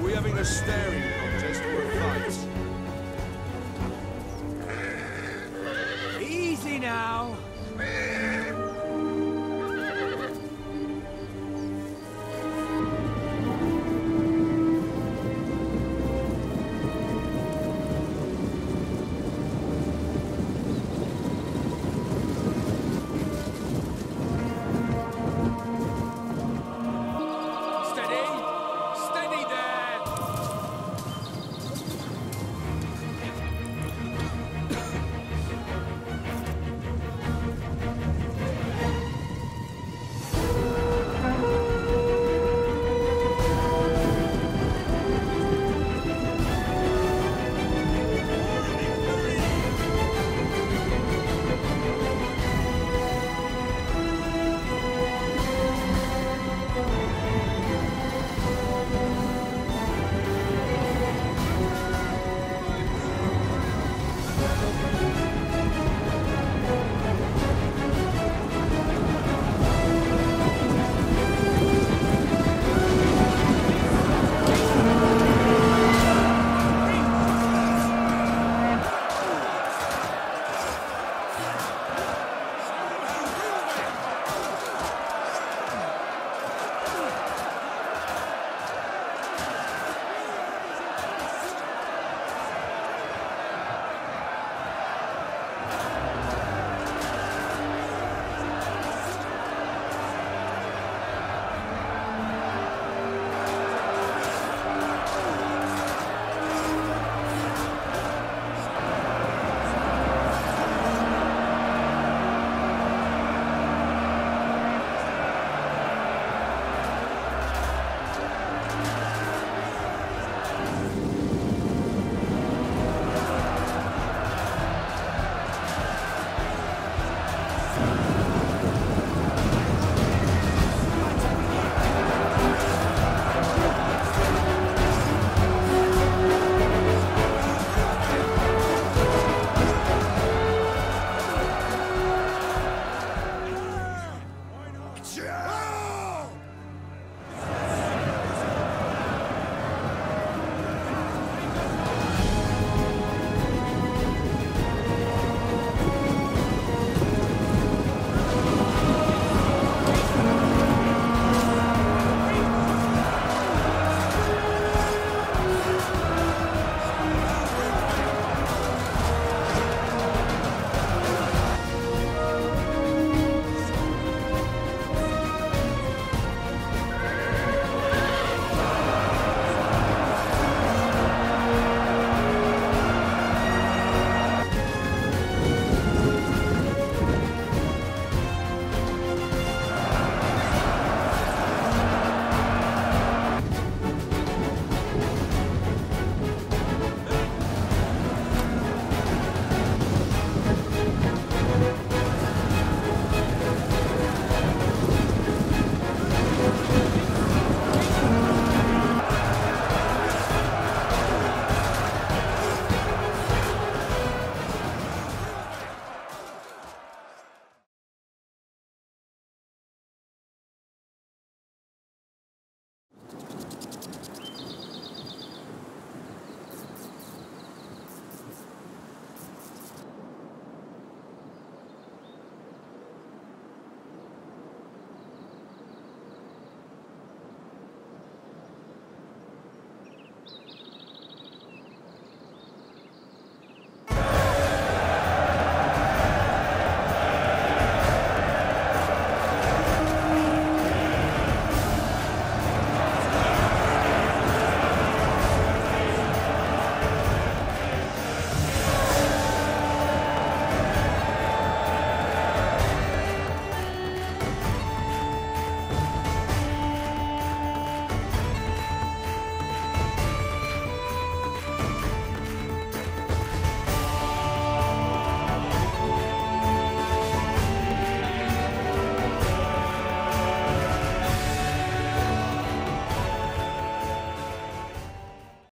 We're having a staring contest or a fight? Easy now.